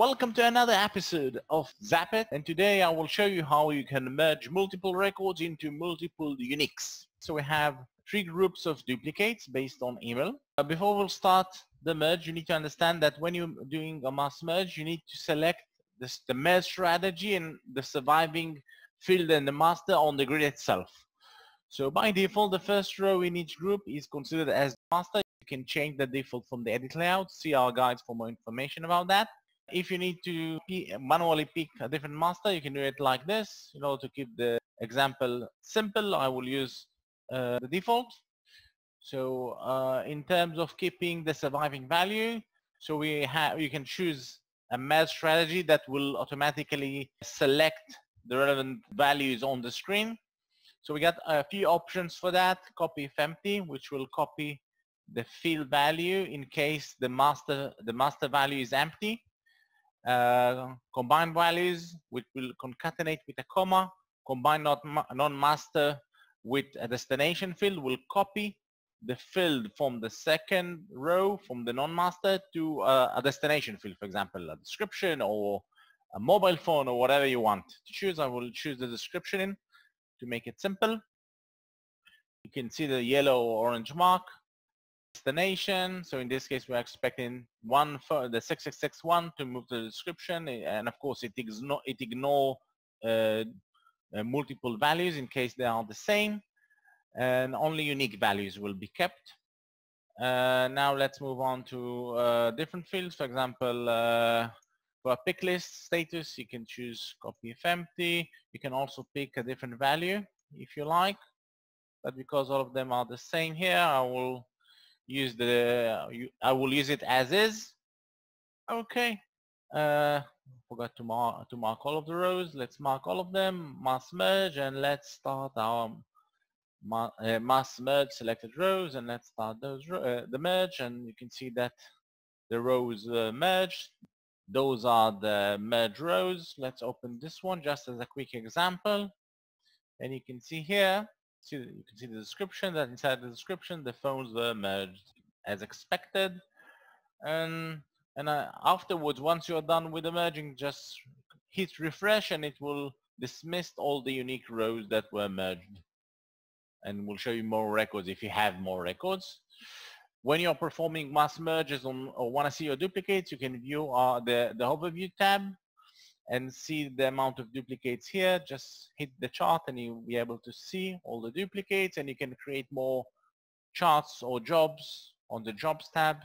welcome to another episode of ZaapIT and today I will show you how you can merge multiple records into multiple uniques. So we have three groups of duplicates based on email. Uh, before we'll start the merge you need to understand that when you're doing a mass merge you need to select this, the merge strategy and the surviving field and the master on the grid itself. So by default the first row in each group is considered as master You can change the default from the edit layout. See our guides for more information about that. If you need to manually pick a different master, you can do it like this. In order to keep the example simple, I will use uh, the default. So uh, in terms of keeping the surviving value, so we have you can choose a merge strategy that will automatically select the relevant values on the screen. So we got a few options for that. Copy if empty, which will copy the field value in case the master the master value is empty. Uh, combine values which will concatenate with a comma. Combine non-master with a destination field will copy the field from the second row from the non-master to uh, a destination field, for example, a description or a mobile phone or whatever you want to choose. I will choose the description in to make it simple. You can see the yellow or orange mark destination. So in this case, we're expecting one for the 6661 to move the description, eh, and of course, it ignore it ignore uh, uh, multiple values in case they are the same, and only unique values will be kept. Uh, now let's move on to uh, different fields. For example, uh, for a pick list status, you can choose copy if empty. You can also pick a different value if you like. But because all of them are the same here, I will use the I will use it as is. Okay uh, forgot to mark to mark all of the rows. Let's mark all of them mass merge and let's start our ma uh, mass merge selected rows and let's start those uh, the merge. And you can see that the rows uh, merged. Those are the merge rows. Let's open this one just as a quick example. And you can see here see you can see the description that inside the description the phones were merged as expected. And and uh, afterwards once you're done with the merging just hit refresh and it will dismiss all the unique rows that were merged. And will show you more records if you have more records. When you're performing mass merges on or want to see your duplicates you can view uh, the the overview tab and see the amount of duplicates here. Just hit the chart and you'll be able to see all the duplicates and you can create more charts or jobs on the jobs tab